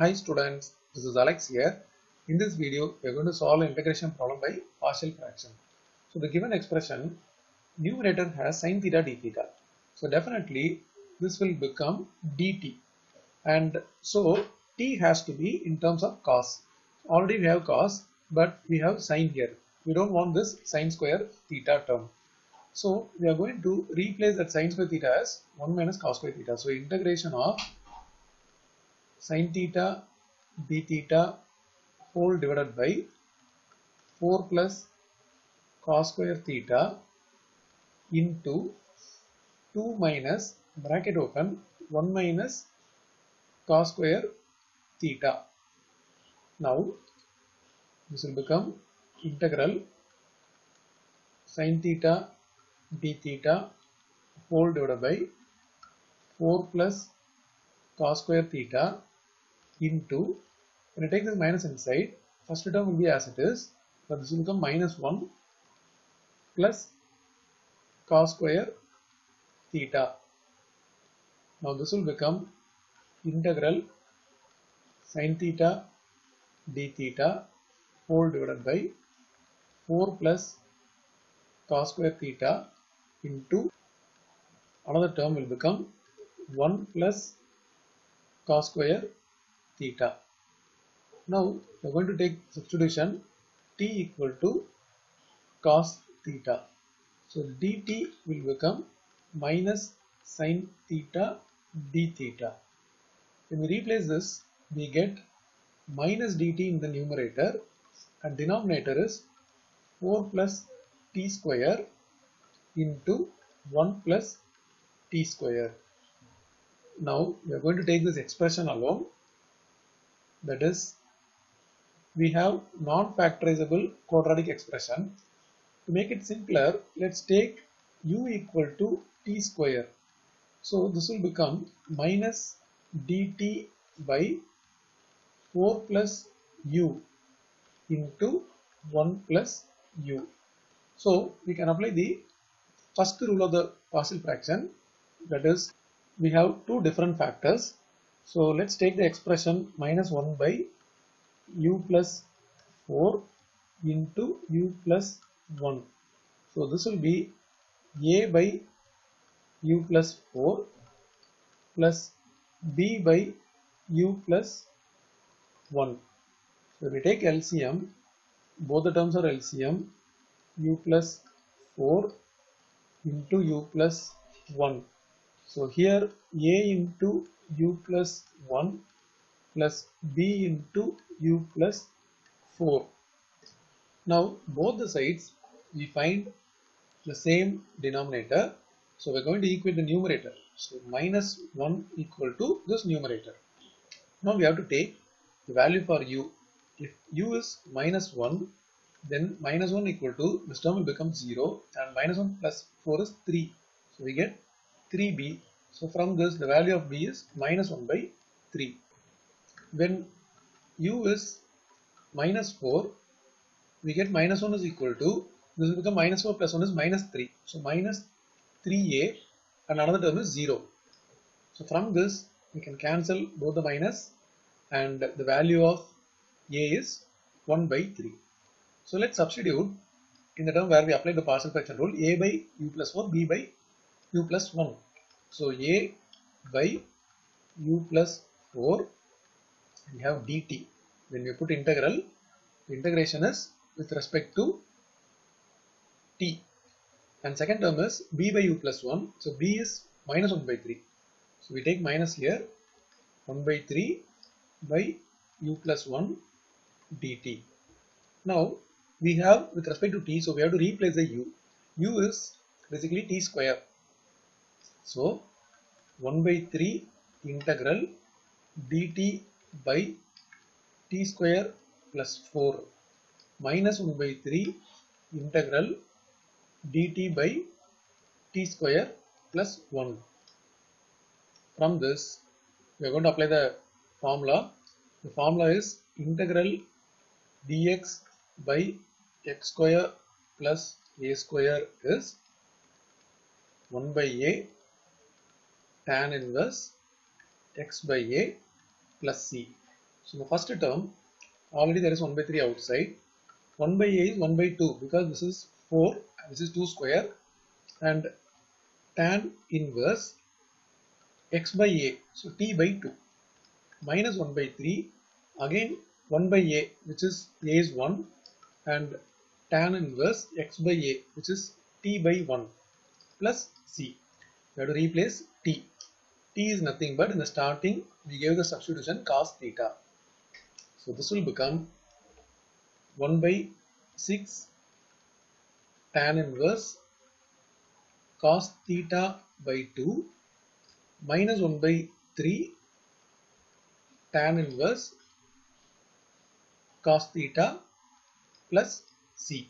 Hi students, this is Alex here. In this video, we are going to solve integration problem by partial fraction. So the given expression, numerator has sin theta d theta. So definitely this will become dt. And so t has to be in terms of cos. Already we have cos, but we have sin here. We don't want this sin square theta term. So we are going to replace that sin square theta as 1 minus cos square theta. So integration of sin theta d theta whole divided by 4 plus cos square theta into 2 minus bracket open 1 minus cos square theta. Now this will become integral sin theta d theta whole divided by 4 plus cos square theta into when I take this minus inside first term will be as it is but this will become minus 1 plus cos square theta. Now this will become integral sin theta d theta whole divided by 4 plus cos square theta into another term will become 1 plus cos square theta. Now we are going to take substitution t equal to cos theta. So dt will become minus sin theta d theta. When we replace this, we get minus dt in the numerator and denominator is 4 plus t square into 1 plus t square. Now we are going to take this expression alone that is we have non-factorizable quadratic expression. To make it simpler, let's take u equal to t square. So this will become minus dt by 4 plus u into 1 plus u. So we can apply the first rule of the partial fraction that is we have two different factors. So let's take the expression minus 1 by u plus 4 into u plus 1. So this will be a by u plus 4 plus b by u plus 1. So we take LCM, both the terms are LCM, u plus 4 into u plus 1. So here a into u plus 1 plus b into u plus 4. Now both the sides we find the same denominator. So we're going to equate the numerator. So minus 1 equal to this numerator. Now we have to take the value for u. If u is minus 1 then minus 1 equal to this term will become 0 and minus 1 plus 4 is 3. So we get 3b. So from this the value of b is minus 1 by 3. When u is minus 4 we get minus 1 is equal to this will become minus 4 plus 1 is minus 3. So minus 3a and another term is 0. So from this we can cancel both the minus and the value of a is 1 by 3. So let's substitute in the term where we apply the partial fraction rule a by u plus 4 b by u plus 1. So a by u plus 4 we have dt. When we put integral, integration is with respect to t. And second term is b by u plus 1. So b is minus 1 by 3. So we take minus here 1 by 3 by u plus 1 dt. Now we have with respect to t, so we have to replace the u. u is basically t square. So 1 by 3 integral dt by t square plus 4 minus 1 by 3 integral dt by t square plus 1. From this we are going to apply the formula. The formula is integral dx by x square plus a square is 1 by a tan inverse x by a plus c. So the first term, already there is 1 by 3 outside. 1 by a is 1 by 2 because this is 4, this is 2 square and tan inverse x by a, so t by 2 minus 1 by 3 again 1 by a which is a is 1 and tan inverse x by a which is t by 1 plus c. Have to replace t. t is nothing but in the starting we gave the substitution cos theta. So this will become 1 by 6 tan inverse cos theta by 2 minus 1 by 3 tan inverse cos theta plus c.